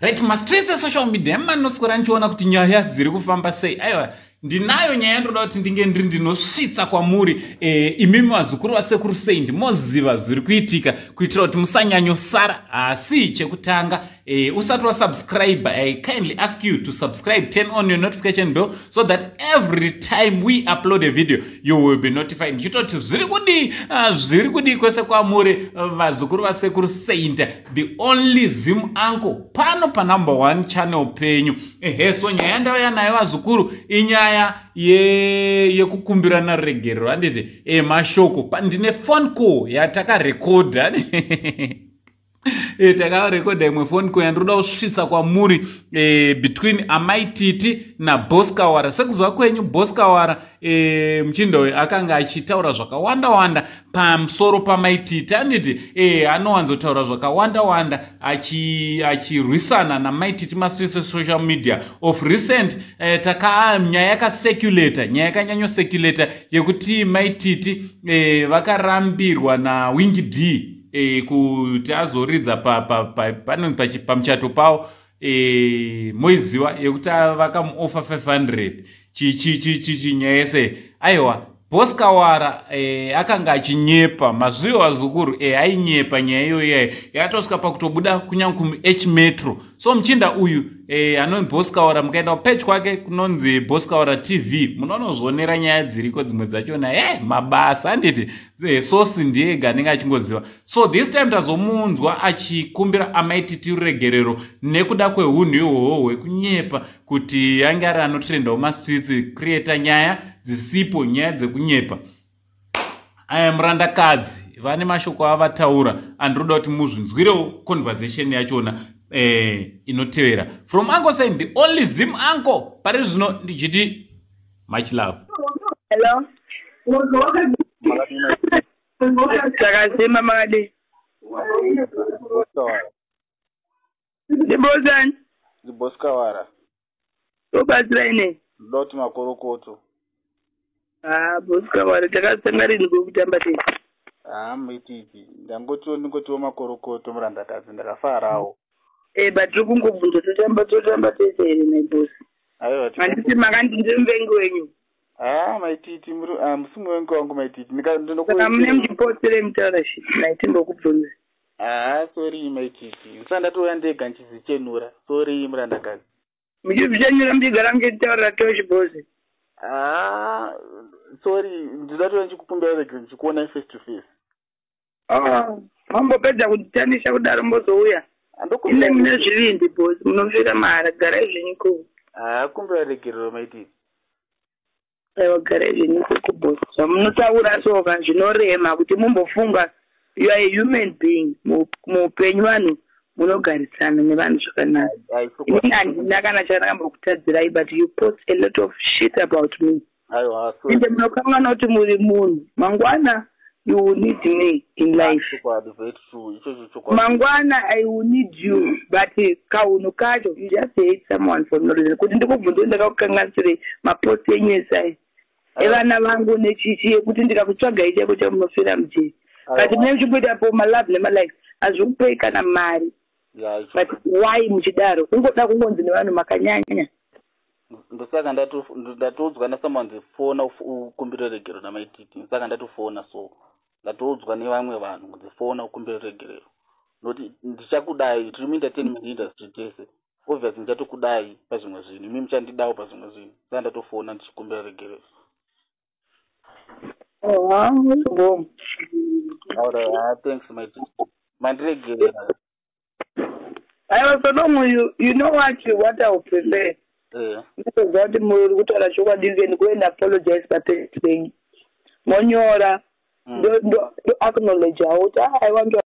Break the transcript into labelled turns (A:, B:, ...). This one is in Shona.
A: right mastreets esocial media. Emanoswera ndichiona kuti nyaya dziri kufamba sei? Aiwa ndinayo nyaya yandoda kuti ndinge ndiri ndinosvitsa kwamuri. E, imimi vazukuru vasekuru sei? Ndimoziva zviri kuitika kuitira kuti musanyanyosara. Asi chekutanga e, usati wasubscribe i kindly ask you to subscribe turn on your notification bell so that every time we upload a video you will be notified. Ndichitoti zviri kudii uh, zviri kudii kwese kwamuri vazukuru uh, vasekuru saint the only zim uncle pano panumber one channel penyu. Ehe so nyaya yandauya nayo vazukuru inyaya yekukumbirana ye regerero handiti e, mashoko ndine phone call yatakarekodha e, takarekodha imwe phone call yandiroda kusvitsa kwamuri e, between amaititi naboskawara sekuziva kwenyu boskawara e, muchinda uyu akanga achitaura zvakawanda wanda pamusoro pamaititi. Anditi e, anowanzotaura zvakawanda wanda achirwisana achi namaititi masese social media. Of recent e, taka nyaya yakaseculator nyaya yakanyanyoseculator yekuti maititi e, vakarambirwa nawing d e, kuti azoridza panonzi pamuchato pavo e, moiziva yekuti vakamuofa 500 chichichichinyaya yese. Aiwa boskawara e, akanga achinyepa mazviwa zukuru e, ainyepa nyaya iyoyayo yakatosvika pakutobuda kunyange kumuh metro. So muchinda uyu e, anonzi boskawara mukaenda kupage kwake kunonzi boskawara tv munonozvionera nyaya dziriko dzimwe dzachona? E mabasa handiti sosi ndiyega anenge achingoziva. So this time tazomunzwa achikumbira amaititi ruregerero nekuda kweunhu ihwohwo hwekunyepa kuti yange ari anotirendawo mastreets creata nyaya dzisipo nyaya dzekunyepa. Aya murandakadzi vane mashoko avataura. Andiroda kuti muzvinzwirewo conversation yachona eh, inotevera. From uncle sign the only zim uncle. Pari zvino ndichiti much love.
B: Takazima makadi. Ndibosani
C: ndiboskawara
B: tobatsira inei
C: ndoda kuti makorokoto.
B: Ha boskawara takasanga rini kwekutamba tei?
C: Ha muitiki ndangotiwo ndingotiwo makorokoto murandakadzi. Ndakafarawo
B: e but tiri kungobvunza totamba totamba tese here naibosi handiti makandi ndirimuvengi wenyu
C: ha maititi musi muvengi wangu maititi
B: saka mune muchipotsere mutaura shi naiti ndokubvunza
C: ha sori maititi ndisana ndatouya ndega nchizichenura sori murandakadzi
B: muchizichenura muchigara muchitaurira keo chibosi
C: ha sori ndinatouya nchikukumbira regre ndichikuona face to face.
B: Oh, mambopedza kutitanisha kudaro mbozouya ine mune zvivindi bosi munofira mahara garai zvenyiko
C: ha kumbira regerero maititi
B: aiwa garai zvenyikoko bosi zvamunotaura soka zvinorema kuti mumbofunga. You are a human being. Muupenyu vanhu munogarisana nevanhu zvakanaka. Inini handina kana chandakambokutadzirai but you post a lot of shit about me. Ende munokanganwa kuti muri munhu. Mangwana you will need me in life. mangwana i will need you. But kaunhu kacho you just hate someone for no reason. Kuti ndikubvunza ndakakukanganisirei mapost enyu esai evana vangu nechichi yekuti ndikakutsvagai chaiko chamunofira mujeri kati mune muchimboita po malove nemalike hazvi kupei kana mari. But why muchidaro kungoda kungonzi nevanhu makanyanya.
C: Ndosaka ndatoudzwa nasomeone ndifona ukumbiro regero namaititi saka ndatofona so ndatoudzwa nevamwe vanhu ndifona ukumbiro regerero nokuti ndichakudai tiri muentertainment industry tese. Obviously ndichatokudai pazvimwe zvinhu imi muchandidawo pazvimwe zvinhu. Saka ndatofona ndichikumbira regerero thanks my mandiregerera
B: aiwa sodomu you, you know what what i prefer? Nditoziva kuti muri kutaura chokwadi ngeni kuenda apologize do, do, do acknowledge our. I want to